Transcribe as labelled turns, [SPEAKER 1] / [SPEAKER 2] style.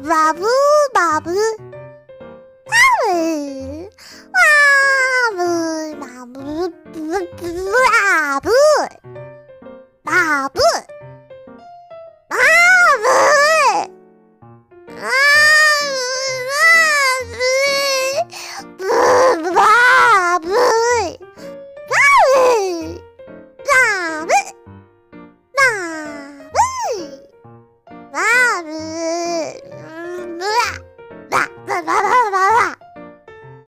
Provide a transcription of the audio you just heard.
[SPEAKER 1] 哇呜哇呜哇呜哇呜哇呜哇呜哇呜哇 Sandal.